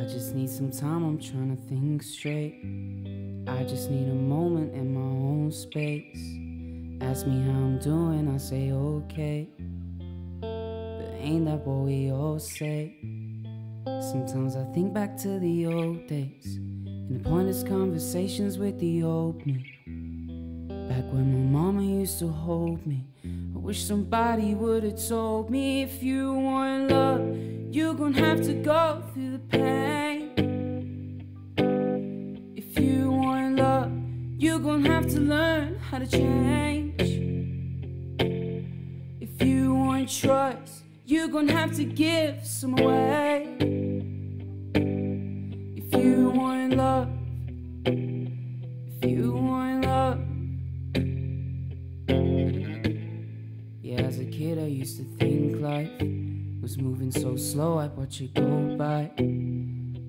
I just need some time, I'm trying to think straight. I just need a moment in my own space. Ask me how I'm doing, I say okay. But ain't that what we all say? Sometimes I think back to the old days and the pointless conversations with the old me. Back when my mama used to hold me. Wish somebody would have told me if you want love, you're gonna have to go through the pain. If you want love, you're gonna have to learn how to change. If you want trust, you're gonna have to give some away. As a kid, I used to think life was moving so slow, I'd watch it go by.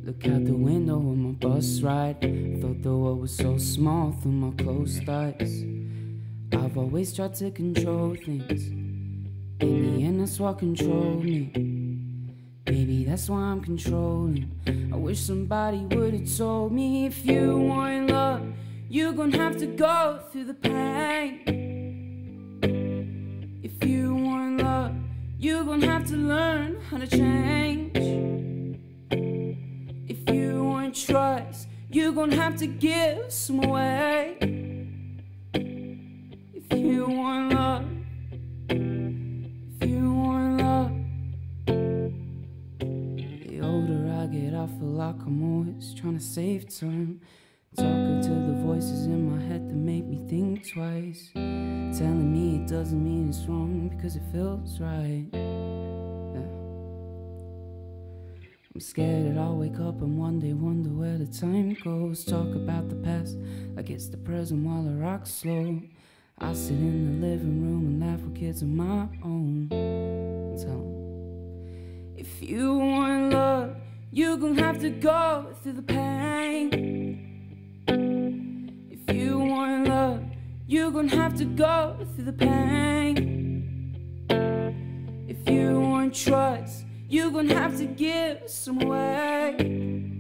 Look out the window on my bus ride. Thought the world was so small through my closed eyes. I've always tried to control things. In the end, that's what controlled me. Maybe that's why I'm controlling. I wish somebody would have told me if you want love, you're gonna have to go through the pain. If you want love, you're gonna have to learn how to change. If you want trust, you're gonna have to give some away. If you want love, if you want love. The older I get, I feel like I'm always trying to save time. Talking to the voices in my head that make me think twice. Telling me it doesn't mean it's wrong because it feels right. Yeah. I'm scared that I'll wake up and one day wonder where the time goes. Talk about the past like it's the present while I rock slow. I sit in the living room and laugh with kids of my own. Tell if you want love, you're gonna have to go through the pain. If you want you're gonna have to go through the pain. If you want trust, you're gonna have to give some away.